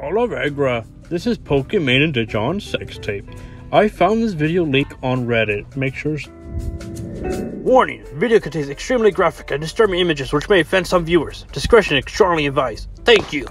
Allegra, this is Pokimane and Dijon sex tape. I found this video leak on Reddit. Make sure. Warning: Video contains extremely graphic and disturbing images which may offend some viewers. Discretion is strongly advised. Thank you.